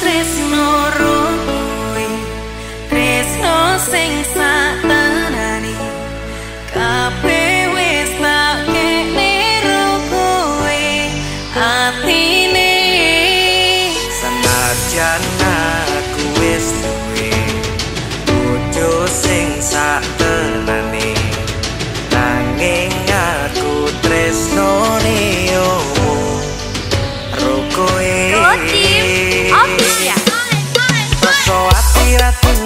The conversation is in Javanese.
tresno roboi tresno sing sa piratinha